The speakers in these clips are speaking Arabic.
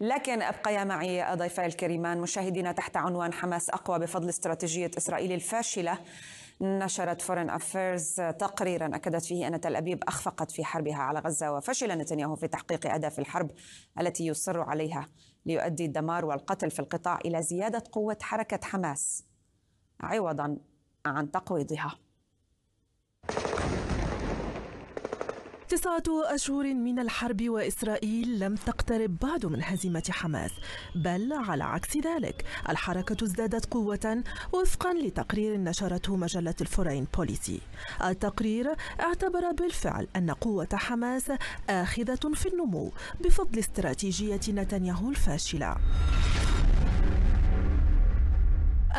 لكن ابقيا معي ضيفي الكريمان مشاهدينا تحت عنوان حماس أقوى بفضل استراتيجية إسرائيل الفاشلة. نشرت فورن أفيرز تقريرا أكدت فيه أن تل أبيب أخفقت في حربها على غزة وفشل نتنياهو في تحقيق أهداف الحرب التي يصر عليها ليؤدي الدمار والقتل في القطاع إلى زيادة قوة حركة حماس. عوضا عن تقويضها. تسعة أشهر من الحرب وإسرائيل لم تقترب بعد من هزيمة حماس بل على عكس ذلك الحركة ازدادت قوة وفقا لتقرير نشرته مجلة الفورين بوليسي. التقرير اعتبر بالفعل أن قوة حماس آخذة في النمو بفضل استراتيجية نتنياهو الفاشلة.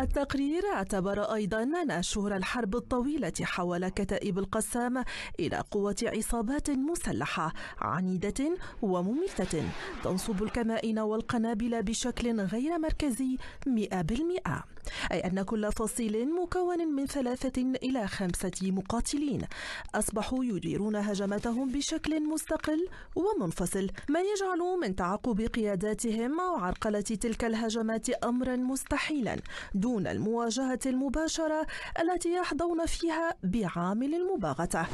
التقرير اعتبر أيضا أن شهور الحرب الطويلة حول كتائب القسام إلى قوة عصابات مسلحة عنيدة ومميتة تنصب الكمائن والقنابل بشكل غير مركزي مئة بالمئة. أي أن كل فصيل مكون من ثلاثة إلى خمسة مقاتلين أصبحوا يديرون هجماتهم بشكل مستقل ومنفصل. ما يجعل من تعقب قياداتهم أو عرقلة تلك الهجمات أمرا مستحيلا دون المواجهة المباشرة التي يحظون فيها بعامل المباغتة.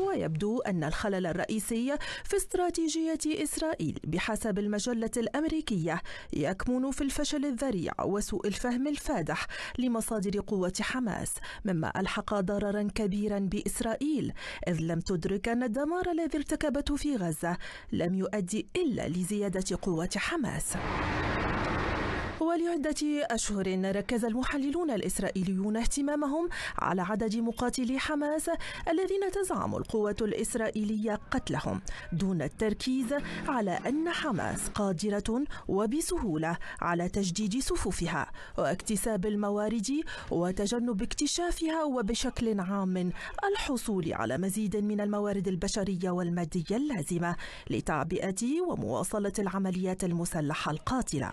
ويبدو أن الخلل الرئيسي في استراتيجية إسرائيل بحسب المجلة الأمريكية يكمن في الفشل الذريع وسوء الفهم الفادح لمصادر قوة حماس مما ألحق ضررا كبيرا بإسرائيل إذ لم تدرك أن الدمار الذي ارتكبته في غزة لم يؤدي إلا لزيادة قوة حماس. ولعدة أشهر ركز المحللون الإسرائيليون اهتمامهم على عدد مقاتلي حماس الذين تزعم القوة الإسرائيلية قتلهم دون التركيز على أن حماس قادرة وبسهولة على تجديد صفوفها واكتساب الموارد وتجنب اكتشافها وبشكل عام الحصول على مزيد من الموارد البشرية والمادية اللازمة لتعبئة ومواصلة العمليات المسلحة القاتلة.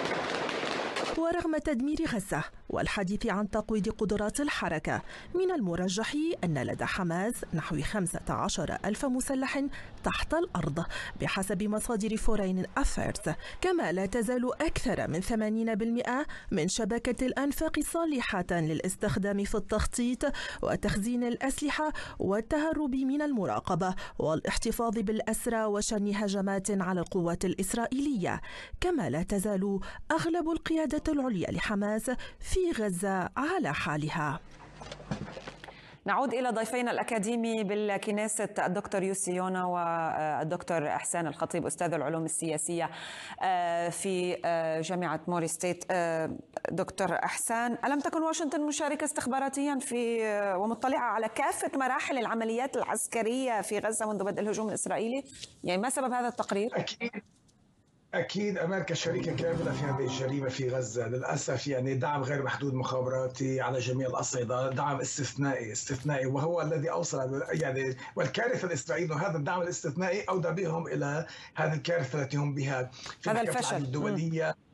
ورغم تدمير غزة والحديث عن تقويض قدرات الحركة. من المرجح أن لدى حماس نحو 15 ألف مسلح تحت الأرض بحسب مصادر فورين أفيرز كما لا تزال أكثر من 80% من شبكة الأنفاق صالحة للاستخدام في التخطيط وتخزين الأسلحة والتهرب من المراقبة والاحتفاظ بالأسرى وشن هجمات على القوات الإسرائيلية. كما لا تزال أغلب القيادة العليا لحماس في غزة على حالها. نعود إلى ضيفينا الأكاديمي بالكنيسة الدكتور يوسي يونا والدكتور إحسان الخطيب أستاذ العلوم السياسية آه، في آه، جامعة موري ستيت. آه، دكتور إحسان ألم تكن واشنطن مشاركة استخباراتيا في ومطلعة على كافة مراحل العمليات العسكرية في غزة منذ بدء الهجوم الإسرائيلي؟ يعني ما سبب هذا التقرير؟ أكيد. أكيد أمريكا شريكه كاملة في هذه الجريمة في غزة. للأسف يعني دعم غير محدود مخابراتي على جميع الأصعدة دعم استثنائي استثنائي. وهو الذي أوصل يعني والكارثة الاسرائيليه هذا الدعم الاستثنائي أودى بهم إلى هذه الكارثة التي هم بها في هذا الفشل. الدولية. م.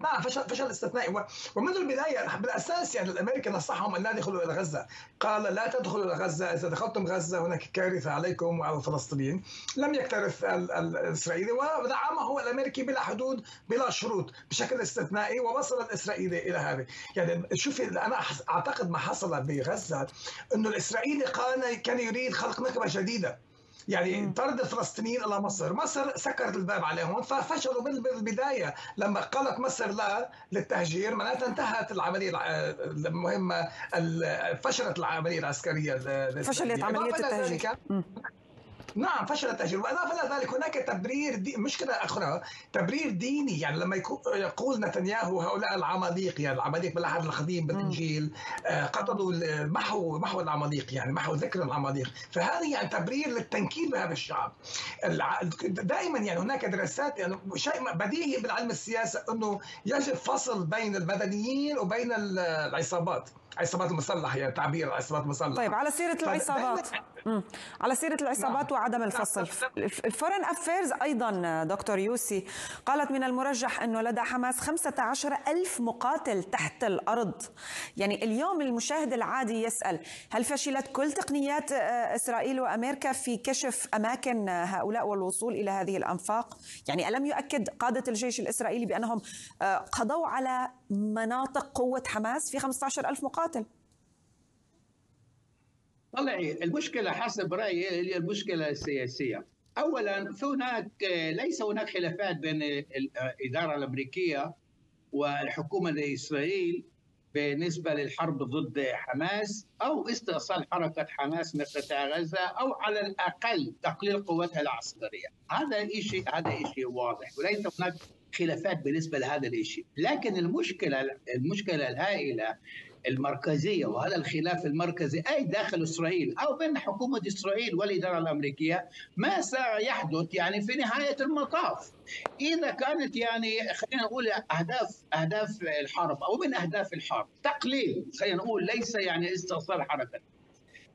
نعم فشل فشل استثنائي. ومنذ البداية بالأساس يعني الامريكي نصحهم أن لا يدخلوا إلى غزة. قال لا تدخلوا إلى غزة. إذا دخلتم غزة هناك كارثة عليكم وعلى الفلسطينيين. لم يكترث الإسرائيلي ودعمه الأمريكي بلا حدود بلا شروط بشكل استثنائي ووصل الإسرائيلي إلى هذه. يعني شوفي أنا أعتقد ما حصل بغزة إنه الإسرائيلي كان كان يريد خلق نكبه جديده يعني طرد الفلسطينيين إلى مصر، مصر سكرت الباب عليهم ففشلوا بالبدايه لما قالت مصر لا للتهجير معناتها انتهت العملية المهمة فشلت العملية العسكرية فشلت عملية التهجير. نعم فشل التهجير وإضافة إلى ذلك هناك تبرير دي مشكله أخرى تبرير ديني. يعني لما يقول نتنياهو هؤلاء العماليق يعني العماليق بالعهد القديم بالإنجيل آه، قتلوا محو محو العماليق يعني محو ذكر العماليق. فهذا يعني تبرير للتنكيل بهذا الشعب. دائما يعني هناك دراسات يعني شيء بديهي بالعلم السياسي أنه يجب فصل بين المدنيين وبين العصابات العصابات المسلحة يعني تعبير العصابات المسلحة. طيب على سيرة العصابات. على سيرة العصابات وعدم الفصل. الفورن أفيرز أيضا دكتور يوسي قالت من المرجح أنه لدى حماس 15 ألف مقاتل تحت الأرض. يعني اليوم المشاهد العادي يسأل هل فشلت كل تقنيات آه، إسرائيل وأمريكا في كشف أماكن هؤلاء والوصول إلى هذه الأنفاق؟ يعني ألم يؤكد قادة الجيش الإسرائيلي بأنهم آه، قضوا على مناطق قوة حماس في 15 ألف مقاتل؟ طلعي المشكلة حسب رأيي هي المشكلة السياسية. اولا هناك ليس هناك خلافات بين الإدارة الأمريكية والحكومة الاسرائيل بالنسبة للحرب ضد حماس أو استئصال حركة حماس من قطاع غزة أو على الأقل تقليل قوتها العسكرية، هذا شيء هذا شيء واضح. وليس هناك خلافات بالنسبة لهذا الشيء، لكن المشكلة المشكلة الهائلة المركزية وهذا الخلاف المركزي. أي داخل إسرائيل أو بين حكومة إسرائيل والإدارة الأمريكية ما سيحدث يعني في نهاية المطاف. إذا كانت يعني خلينا نقول أهداف أهداف الحرب أو من أهداف الحرب تقليل خلينا نقول ليس يعني استئصال حركة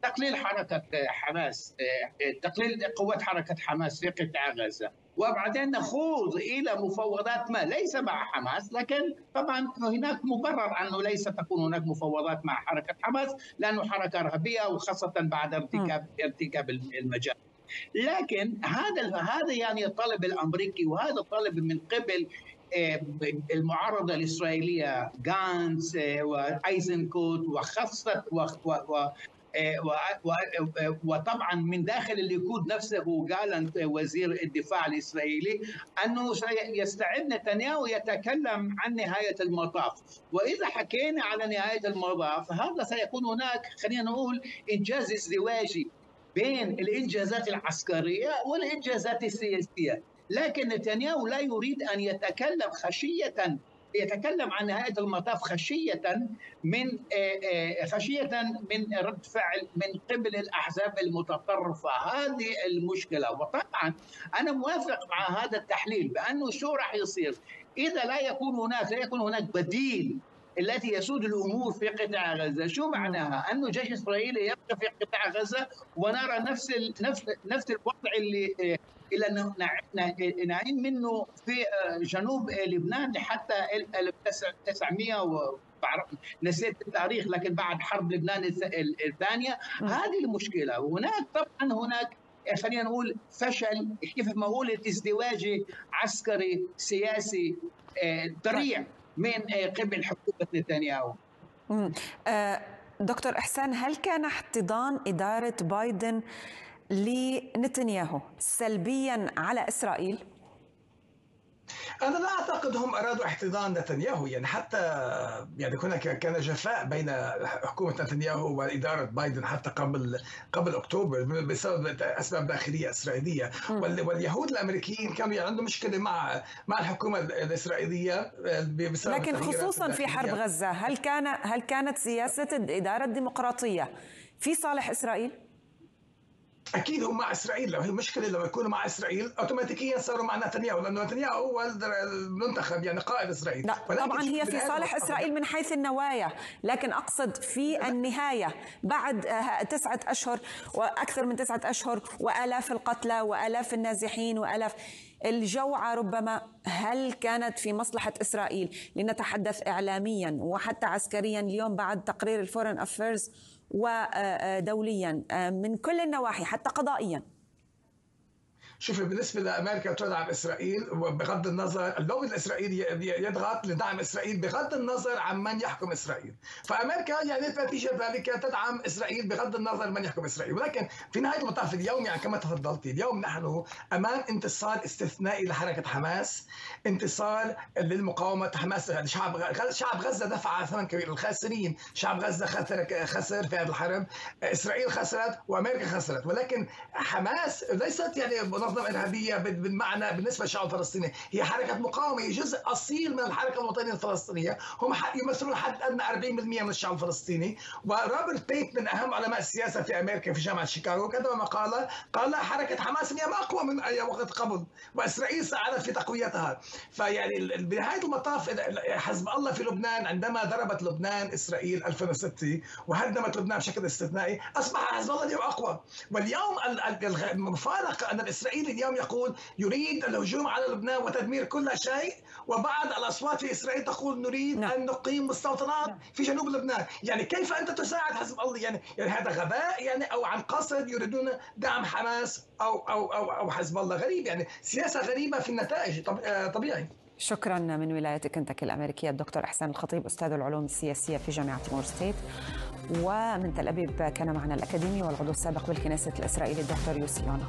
تقليل حركة حماس تقليل قوه حركة حماس في قطاع غزة. وبعدين نخوض إلى مفاوضات ما ليس مع حماس لكن طبعا هناك مبرر أنه ليس تكون هناك مفاوضات مع حركة حماس لأنه حركة إرهابية وخاصة بعد ارتكاب ارتكاب المجال. لكن هذا هذا يعني الطلب الأمريكي وهذا الطلب من قبل آه، المعارضة الإسرائيلية غانتس آه، وايزنكوت وخاصة وطبعا من داخل الليكود نفسه قال وزير الدفاع الإسرائيلي أنه يستعد نتنياهو يتكلم عن نهاية المطاف. وإذا حكينا على نهاية المطاف هذا سيكون هناك خلينا نقول إنجاز ازدواجي بين الإنجازات العسكرية والإنجازات السياسية. لكن نتنياهو لا يريد أن يتكلم خشية يتكلم عن نهاية المطاف خشية من آه، آه، خشية من رد فعل من قبل الأحزاب المتطرفة. هذه المشكلة. وطبعا أنا موافق مع هذا التحليل بأنه شو راح يصير؟ إذا لا يكون هناك لا يكون هناك بديل التي يسود الأمور في قطاع غزة، شو معناها؟ أنه جيش اسرائيل يبقى في قطاع غزة ونرى نفس نفس نفس الوضع اللي آه، إلى نعين منه في آه، جنوب لبنان حتى 1900 نسيت التاريخ لكن بعد حرب لبنان الثانية. هذه المشكلة. وهناك طبعا هناك خلينا نقول فشل كيف ما قلت ازدواجي عسكري سياسي ذريع آه، من آه، قبل حكومة نتنياهو. دكتور إحسان هل كان احتضان إدارة بايدن لنتنياهو سلبيا على إسرائيل؟ أنا لا أعتقد هم أرادوا احتضان نتنياهو يعني حتى يعني هناك كان جفاء بين حكومة نتنياهو وإدارة بايدن حتى قبل قبل أكتوبر بسبب أسباب داخلية إسرائيلية واليهود الأمريكيين كانوا عندهم مشكلة مع مع الحكومة الإسرائيلية بسبب لكن خصوصا في حرب غزة هل كان هل كانت سياسة الإدارة الديمقراطية في صالح إسرائيل؟ أكيد هم مع إسرائيل. لو هي مشكلة لما يكونوا مع إسرائيل اوتوماتيكيا صاروا مع نتنياهو. لأنه نتنياهو هو المنتخب يعني قائد إسرائيل. لا طبعا هي في صالح إسرائيل من حيث النوايا. لكن أقصد في النهاية بعد آه، تسعة أشهر وأكثر من تسعة أشهر وآلاف القتلى وآلاف النازحين وآلاف الجوعة ربما هل كانت في مصلحة إسرائيل؟ لنتحدث إعلاميا وحتى عسكريا. اليوم بعد تقرير الفورن أفيرز ودوليا آه، من كل النواحي حتى قضائيا. شوفي بالنسبة لأمريكا تدعم إسرائيل وبغض النظر اللوبي الاسرائيلي يضغط لدعم إسرائيل بغض النظر عن من يحكم إسرائيل. فأمريكا يعني نتيجه ذلك تدعم إسرائيل بغض النظر من يحكم إسرائيل. ولكن في نهاية المطاف اليوم يعني كما تفضلتي اليوم نحن أمام انتصار استثنائي لحركة حماس انتصار للمقاومة حماس يعني شعب شعب غزة دفع ثمن كبير الخاسرين شعب غزة خسر خسر في هذه الحرب. إسرائيل خسرت وأمريكا خسرت. ولكن حماس ليست يعني منظمه ارهابيه بالمعنى بالنسبة للشعب الفلسطيني. هي حركة مقاومة هي جزء أصيل من الحركة الوطنية الفلسطينية. هم يمثلون حد ادنى 40% من الشعب الفلسطيني. وروبرت بيت من أهم علماء السياسة في أمريكا في جامعة شيكاغو كتب مقاله قال حركة حماس اليوم أقوى من أي وقت قبل. واسرائيل ساعدت في تقويتها. فيعني بنهاية المطاف حزب الله في لبنان عندما ضربت لبنان إسرائيل 2006 وهدمت لبنان بشكل استثنائي؟ أصبح حزب الله اليوم أقوى. واليوم المفارقة أن الاسرائيلي اليوم يقول يريد الهجوم على لبنان وتدمير كل شيء وبعض الأصوات في إسرائيل تقول نريد نعم. أن نقيم مستوطنات نعم. في جنوب لبنان. يعني كيف أنت تساعد حزب الله؟ يعني يعني هذا غباء يعني أو عن قصد يريدون دعم حماس أو أو أو, أو حزب الله غريب؟ يعني سياسة غريبة في النتائج طبيعي. شكرا من ولاية كنتاكي الأمريكية الدكتور إحسان الخطيب أستاذ العلوم السياسية في جامعة مور ستيت. ومن تل أبيب كان معنا الأكاديمي والعضو السابق بالكنيست الإسرائيلي الدكتور يوسي يونا